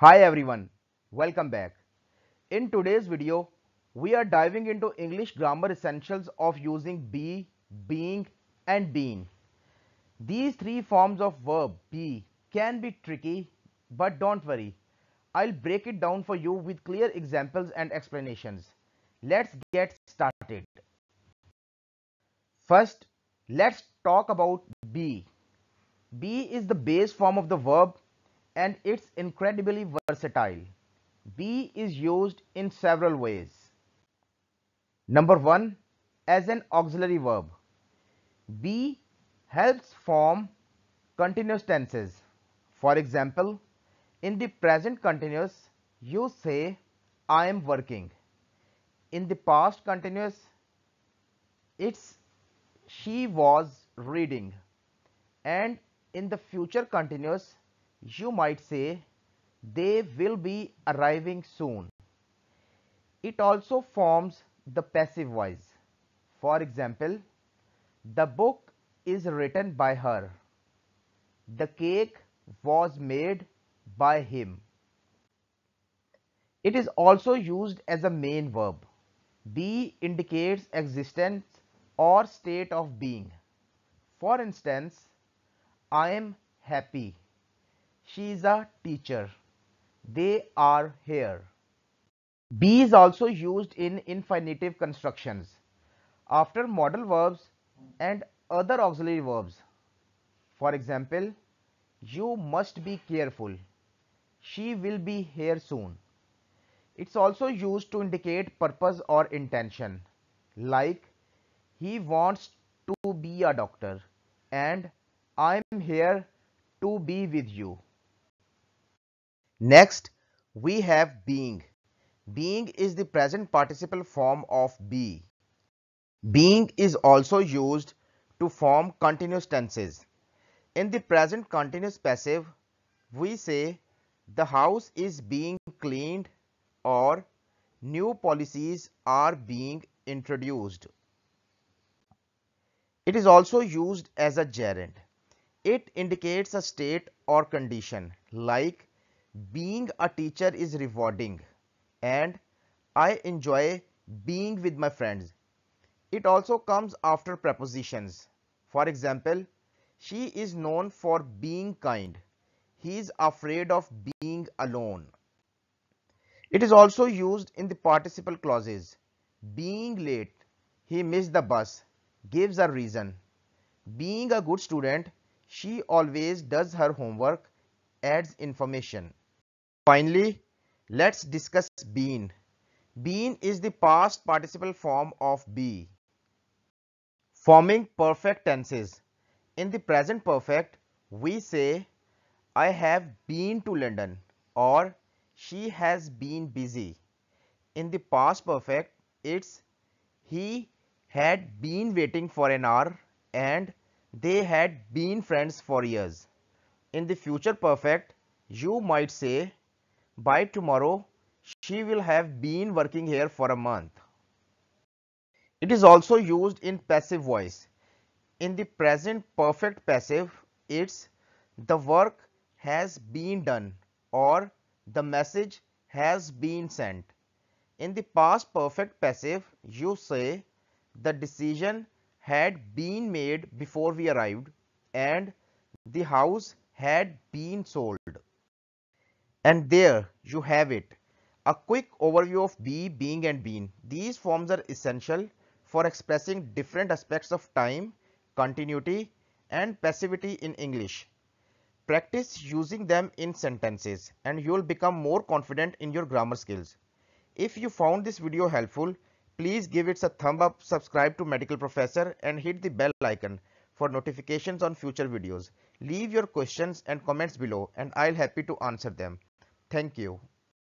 Hi everyone, welcome back. In today's video, we are diving into English grammar essentials of using be, being and been. These three forms of verb be can be tricky, but don't worry. I'll break it down for you with clear examples and explanations. Let's get started. First, let's talk about be. Be is the base form of the verb and it's incredibly versatile. Be is used in several ways. Number one, as an auxiliary verb. Be helps form continuous tenses. For example, in the present continuous, you say, I am working. In the past continuous, it's she was reading. And in the future continuous, you might say they will be arriving soon. It also forms the passive voice. For example, the book is written by her. The cake was made by him. It is also used as a main verb. Be indicates existence or state of being. For instance, I am happy. She is a teacher. They are here. Be is also used in infinitive constructions after modal verbs and other auxiliary verbs. For example, you must be careful. She will be here soon. It's also used to indicate purpose or intention like he wants to be a doctor and I'm here to be with you. Next, we have being. Being is the present participle form of be. Being is also used to form continuous tenses. In the present continuous passive, we say the house is being cleaned or new policies are being introduced. It is also used as a gerund. It indicates a state or condition like being a teacher is rewarding and I enjoy being with my friends. It also comes after prepositions. For example, she is known for being kind. He is afraid of being alone. It is also used in the participle clauses. Being late, he missed the bus, gives a reason. Being a good student, she always does her homework, adds information. Finally, let's discuss been. Been is the past participle form of be. Forming perfect tenses. In the present perfect, we say, I have been to London or she has been busy. In the past perfect, it's he had been waiting for an hour and they had been friends for years. In the future perfect, you might say by tomorrow, she will have been working here for a month. It is also used in passive voice. In the present perfect passive, it's the work has been done or the message has been sent. In the past perfect passive, you say the decision had been made before we arrived and the house had been sold. And there you have it, a quick overview of be, being and been. These forms are essential for expressing different aspects of time, continuity and passivity in English. Practice using them in sentences and you will become more confident in your grammar skills. If you found this video helpful, please give it a thumb up, subscribe to Medical Professor and hit the bell icon for notifications on future videos. Leave your questions and comments below and I'll happy to answer them. Thank you.